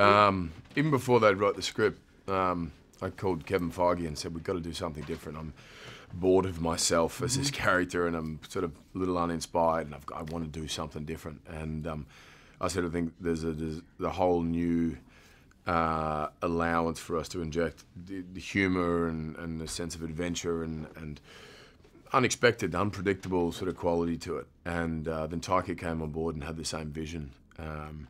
Um, even before they'd wrote the script, um, I called Kevin Feige and said, "We've got to do something different." I'm bored of myself as this character, and I'm sort of a little uninspired, and I've got, I want to do something different. And um, I sort of think there's a there's the whole new uh, allowance for us to inject the, the humour and, and a sense of adventure and and unexpected, unpredictable sort of quality to it. And uh, then Taika came on board and had the same vision. Um,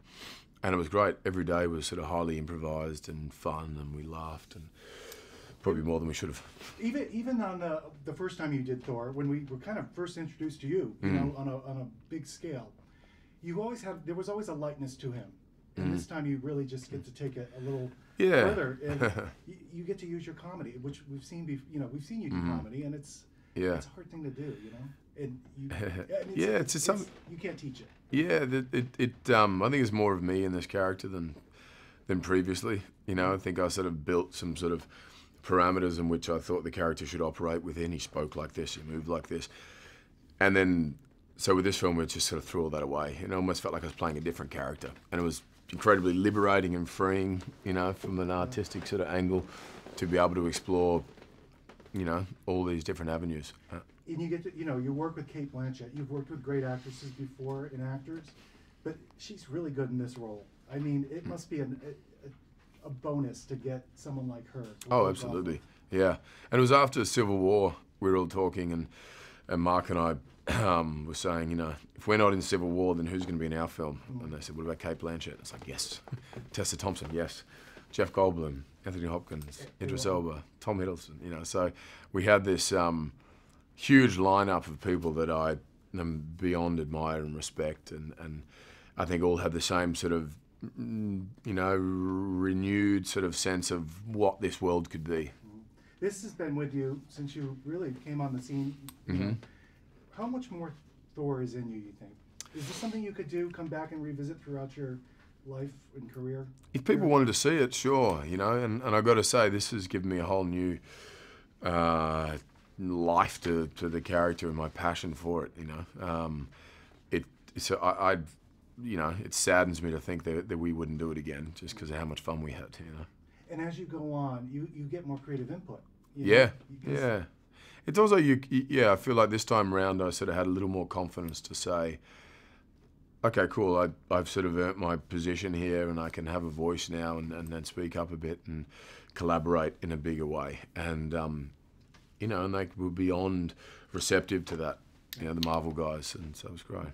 and it was great. Every day was sort of highly improvised and fun, and we laughed, and probably more than we should have. Even even on the, the first time you did Thor, when we were kind of first introduced to you, you Mm. know, on a on a big scale, you always had there was always a lightness to him, and this time you really just get to take it a little Mm. Yeah. further, and you, you get to use your comedy, which we've seen, bef- you know, we've seen you do comedy, and it's Mm-hmm. Yeah. it's a hard thing to do, you know, and you, I mean, Yeah, it's just some- you can't teach it. Yeah, it, it, um, I think it's more of me in this character than than previously. You know, I think I sort of built some sort of parameters in which I thought the character should operate within. He spoke like this, he moved like this, and then so with this film, we just sort of threw all that away. It almost felt like I was playing a different character, and it was incredibly liberating and freeing. You know, from an artistic sort of angle, to be able to explore, you know, all these different avenues. And you get to you know you work with Cate Blanchett. You've worked with great actresses before and actors, but she's really good in this role. I mean, it must be an, a, a bonus to get someone like her. Oh, work off absolutely. Yeah. And it was after the Civil War, we were all talking, and, and Mark and I um, were saying, you know, if we're not in Civil War, then who's going to be in our film? And they said, what about Cate Blanchett? It's like, yes. Tessa Thompson, yes. Jeff Goldblum, Anthony Hopkins, Idris Elba, Tom Hiddleston, you know. So we had this um, huge lineup of people that I am beyond admire and respect, and, and I think all have the same sort of, mm, you know, renewed sort of sense of what this world could be. This has been with you since you really came on the scene. Mm-hmm. How much more Thor is in you? You think? Is this something you could do? Come back and revisit throughout your life and career? If people wanted to see it, sure, you know, and, and I've got to say, this has given me a whole new uh, life to, to the character and my passion for it, you know. Um, it so I, I, you know, it saddens me to think that, that we wouldn't do it again just because of how much fun we had, you know. And as you go on, you, you get more creative input. Yeah, yeah. It's also you. Yeah, I feel like this time around, I sort of had a little more confidence to say, okay, cool. I, I've sort of earned my position here, and I can have a voice now, and, and then speak up a bit and collaborate in a bigger way. And um, you know, and they were beyond receptive to that. You know, the Marvel guys, and so it was great.